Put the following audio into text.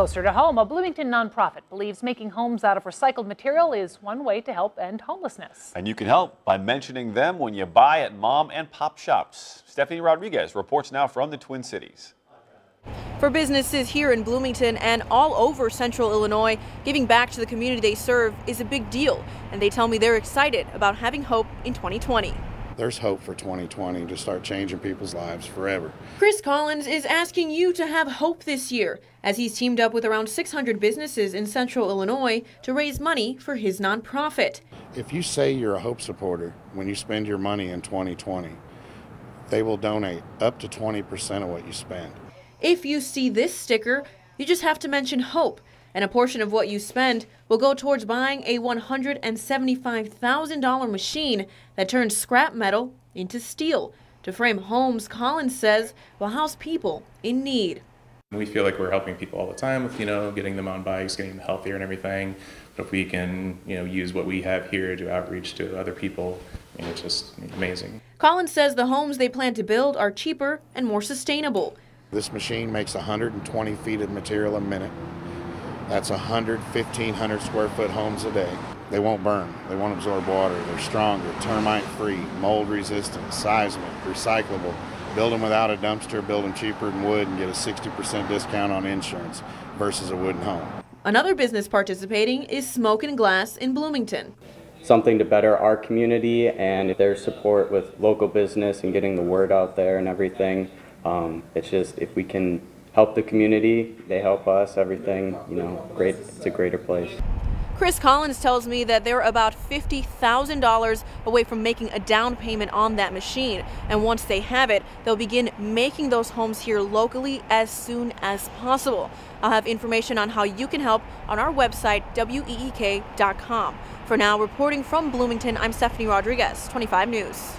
Closer to home, a Bloomington nonprofit believes making homes out of recycled material is one way to help end homelessness. And you can help by mentioning them when you buy at mom and pop shops. Stephanie Rodriguez reports now from the Twin Cities. For businesses here in Bloomington and all over central Illinois, giving back to the community they serve is a big deal. And they tell me they're excited about having hope in 2020 there's hope for 2020 to start changing people's lives forever. Chris Collins is asking you to have hope this year as he's teamed up with around 600 businesses in central Illinois to raise money for his nonprofit. If you say you're a hope supporter when you spend your money in 2020, they will donate up to 20% of what you spend. If you see this sticker, you just have to mention hope and a portion of what you spend will go towards buying a $175,000 machine that turns scrap metal into steel to frame homes Collins says will house people in need. We feel like we're helping people all the time with, you know, getting them on bikes, getting them healthier and everything. But if we can, you know, use what we have here to outreach to other people, I mean, it's just amazing. Collins says the homes they plan to build are cheaper and more sustainable. This machine makes 120 feet of material a minute. That's 100, 1,500 square foot homes a day. They won't burn. They won't absorb water. They're stronger, termite free, mold resistant, seismic, recyclable. Build them without a dumpster, build them cheaper than wood, and get a 60% discount on insurance versus a wooden home. Another business participating is Smoke and Glass in Bloomington. Something to better our community and their support with local business and getting the word out there and everything. Um, it's just if we can help the community, they help us, everything, you know, great, it's a greater place. Chris Collins tells me that they're about $50,000 away from making a down payment on that machine. And once they have it, they'll begin making those homes here locally as soon as possible. I'll have information on how you can help on our website, week.com. For now, reporting from Bloomington, I'm Stephanie Rodriguez, 25 News.